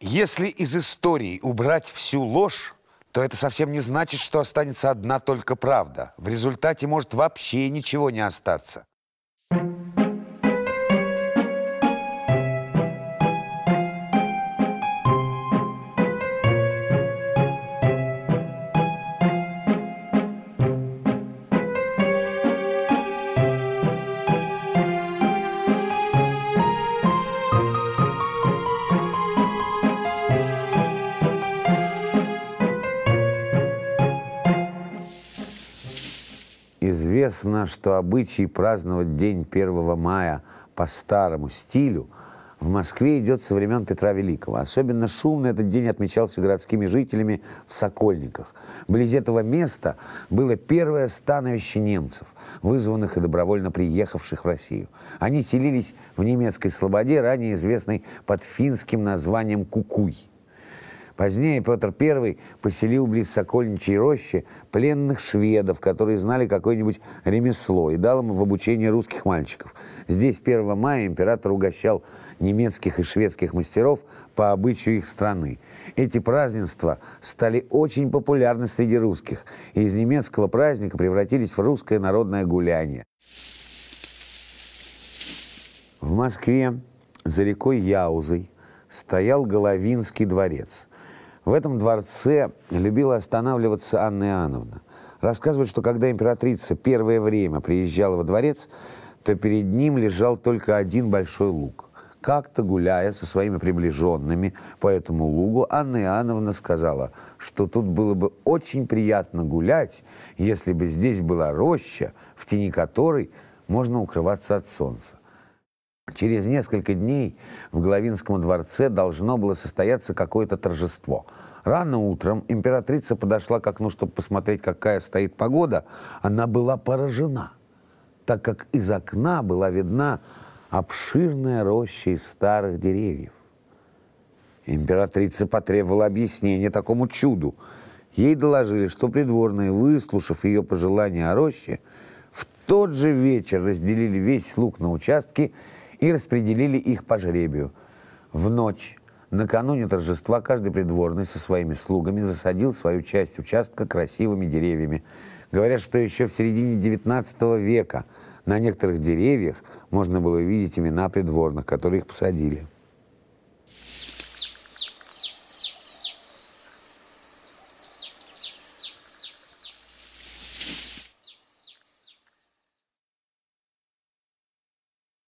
Если из истории убрать всю ложь, то это совсем не значит, что останется одна только правда. В результате может вообще ничего не остаться. Известно, что обычай праздновать день 1 мая по старому стилю в Москве идет со времен Петра Великого. Особенно шумно этот день отмечался городскими жителями в Сокольниках. Вблизи этого места было первое становище немцев, вызванных и добровольно приехавших в Россию. Они селились в немецкой слободе, ранее известной под финским названием Кукуй. Позднее Петр I поселил близ Сокольничьей рощи пленных шведов, которые знали какое-нибудь ремесло, и дал им в обучение русских мальчиков. Здесь 1 мая император угощал немецких и шведских мастеров по обычаю их страны. Эти празднества стали очень популярны среди русских, и из немецкого праздника превратились в русское народное гуляние. В Москве за рекой Яузой стоял Головинский дворец – в этом дворце любила останавливаться Анна Иоанновна. Рассказывают, что когда императрица первое время приезжала во дворец, то перед ним лежал только один большой лук. Как-то гуляя со своими приближенными по этому лугу, Анна Иоанновна сказала, что тут было бы очень приятно гулять, если бы здесь была роща, в тени которой можно укрываться от солнца. Через несколько дней в Головинском дворце должно было состояться какое-то торжество. Рано утром императрица подошла к окну, чтобы посмотреть, какая стоит погода. Она была поражена, так как из окна была видна обширная роща из старых деревьев. Императрица потребовала объяснения такому чуду. Ей доложили, что придворные, выслушав ее пожелания о роще, в тот же вечер разделили весь лук на участки – и распределили их по жребию. В ночь, накануне торжества, каждый придворный со своими слугами засадил свою часть участка красивыми деревьями. Говорят, что еще в середине XIX века на некоторых деревьях можно было видеть имена придворных, которые их посадили.